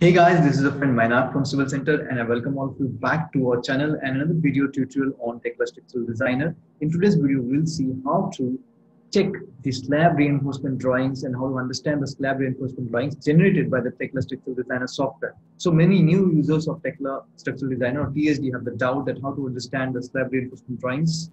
Hey guys, this is a friend Mainak from Civil Center and I welcome all of you back to our channel and another video tutorial on Tekla Structural Designer. In today's video, we'll see how to check the slab reinforcement drawings and how to understand the slab reinforcement drawings generated by the Tekla Structural Designer software. So many new users of Tekla Structural Designer or TSD have the doubt that how to understand the slab reinforcement drawings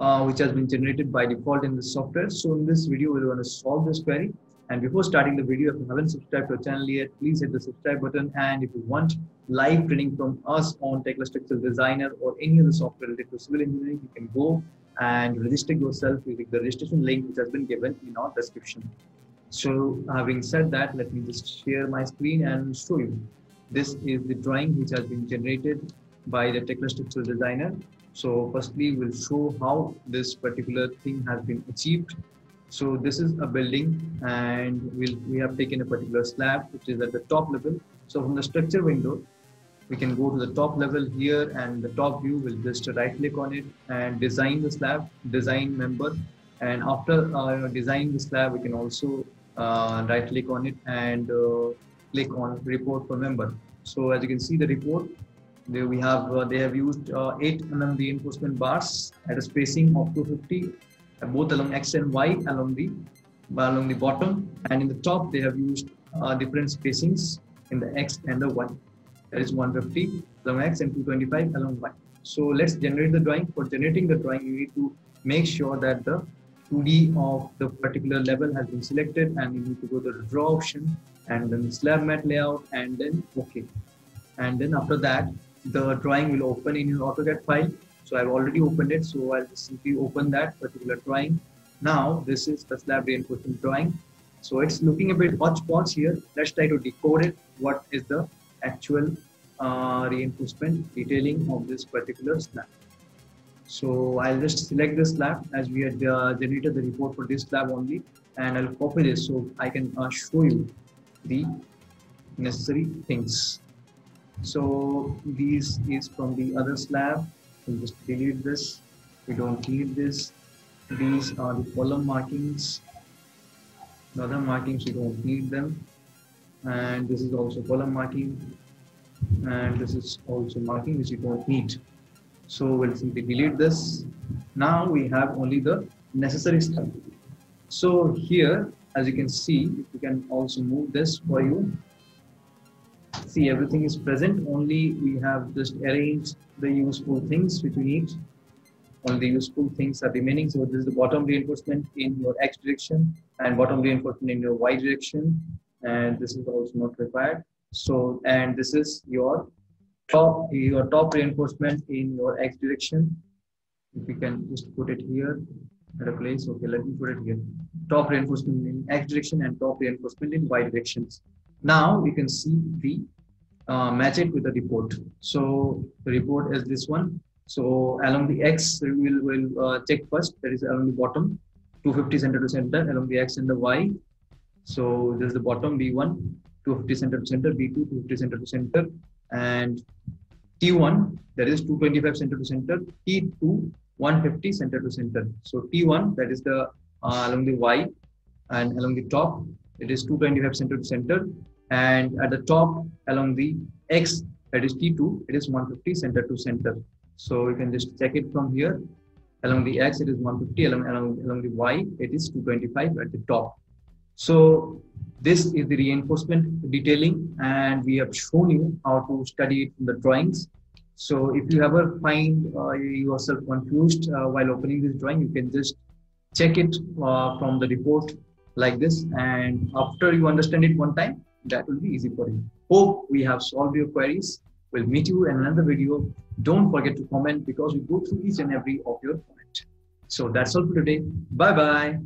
uh, which has been generated by default in the software. So in this video, we're going to solve this query and before starting the video, if you haven't subscribed to our channel yet, please hit the subscribe button. And if you want live training from us on Tekla Structural Designer or any other software related to civil engineering, you can go and register yourself using the registration link which has been given in our description. So having said that, let me just share my screen and show you. This is the drawing which has been generated by the Tekla Structural Designer. So firstly, we'll show how this particular thing has been achieved so this is a building and we'll, we have taken a particular slab which is at the top level. So from the structure window, we can go to the top level here and the top view will just right click on it and design the slab, design member. And after uh, designing the slab, we can also uh, right click on it and uh, click on report for member. So as you can see the report, there we have, uh, they have used uh, 8 mm reinforcement bars at a spacing of 250 both along x and y along the along the bottom. And in the top they have used uh, different spacings in the x and the y. That is 150 along x and 225 along y. So let's generate the drawing. For generating the drawing you need to make sure that the 2d of the particular level has been selected and you need to go to the draw option and then slab mat layout and then okay. And then after that the drawing will open in your AutoCAD file so I've already opened it. So I'll simply open that particular drawing. Now this is the slab reinforcement drawing. So it's looking a bit hodgepodge here. Let's try to decode it. What is the actual uh, reinforcement detailing of this particular slab? So I'll just select this slab as we had uh, generated the report for this slab only and I'll copy this so I can uh, show you the necessary things. So these is from the other slab we'll just delete this. We don't need this. These are the column markings. The other markings we don't need them. And this is also column marking. And this is also marking which you don't need. So we'll simply delete this. Now we have only the necessary stuff. So here as you can see you can also move this for you. See everything is present. Only we have just arranged the useful things which we need all the useful things are remaining. So this is the bottom reinforcement in your x direction and bottom reinforcement in your y direction. And this is also not required. So and this is your top your top reinforcement in your x direction. If we can just put it here at a place. Okay let me put it here. Top reinforcement in x direction and top reinforcement in y directions. Now we can see the uh, match it with the report. So the report is this one. So along the X, we'll, we'll uh, check first, that is along the bottom, 250 center to center, along the X and the Y. So this is the bottom B1, 250 center to center, B2, 250 center to center, and T1, that is 225 center to center, T2, 150 center to center. So T1, that is the uh, along the Y, and along the top, it is 225 center to center, and at the top along the x that is t2 it is 150 center to center. So you can just check it from here. Along the x it is 150 along, along, along the y it is 225 at the top. So this is the reinforcement detailing and we have shown you how to study it in the drawings. So if you ever find uh, yourself confused uh, while opening this drawing you can just check it uh, from the report like this and after you understand it one time that will be easy for you. Hope we have solved your queries. We'll meet you in another video. Don't forget to comment because we go through each and every of your comment. So that's all for today. Bye bye.